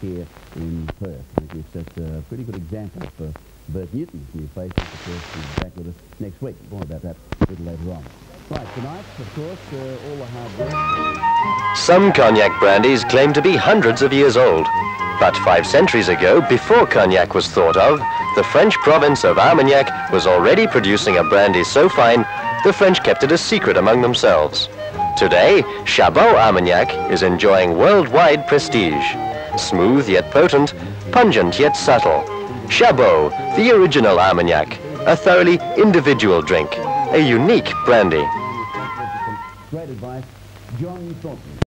here in Perth. I think just a pretty good example for Bert Newton's new face, of course is back with us next week. More about that a little later on. Right, tonight, of course, uh, all the hard work. Some cognac brandies claim to be hundreds of years old. But five centuries ago, before cognac was thought of, the French province of Armagnac was already producing a brandy so fine, the French kept it a secret among themselves. Today, Chabot Armagnac is enjoying worldwide prestige. Smooth yet potent, pungent yet subtle. Chabot, the original Armagnac, a thoroughly individual drink, a unique brandy. Great advice, John Thornton.